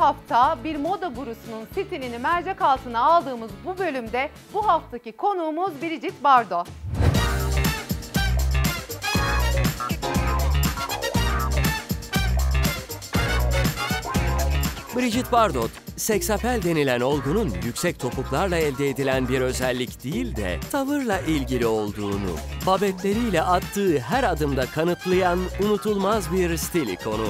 hafta bir moda gurusunun stilini mercek altına aldığımız bu bölümde bu haftaki konuğumuz Brigitte Bardot. Brigitte Bardot, seksapel denilen olgunun yüksek topuklarla elde edilen bir özellik değil de tavırla ilgili olduğunu, babetleriyle attığı her adımda kanıtlayan unutulmaz bir stil ikonu.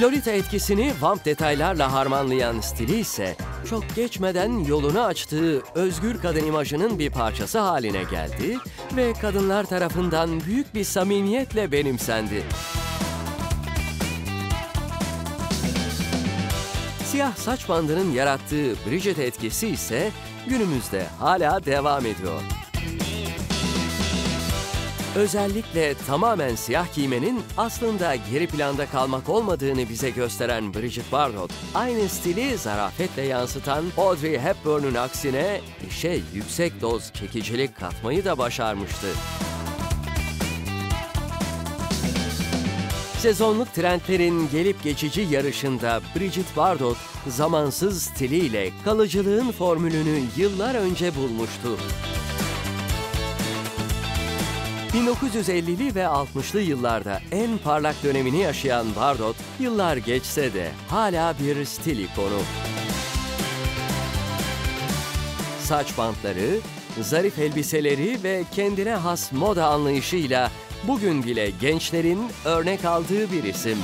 Lolita etkisini vamp detaylarla harmanlayan stili ise çok geçmeden yolunu açtığı özgür kadın imajının bir parçası haline geldi ve kadınlar tarafından büyük bir samimiyetle benimsendi. Siyah saç bandının yarattığı Bridget etkisi ise günümüzde hala devam ediyor. Özellikle tamamen siyah giymenin aslında geri planda kalmak olmadığını bize gösteren Bridget Bardot, aynı stili zarafetle yansıtan Audrey Hepburn'un aksine işe yüksek doz çekicilik katmayı da başarmıştı. Sezonluk trendlerin gelip geçici yarışında Bridget Bardot zamansız stiliyle kalıcılığın formülünü yıllar önce bulmuştu. 1950'li ve 60'lı yıllarda en parlak dönemini yaşayan Bardot, yıllar geçse de hala bir stil ikonu. Saç bantları, zarif elbiseleri ve kendine has moda anlayışıyla bugün bile gençlerin örnek aldığı bir isim.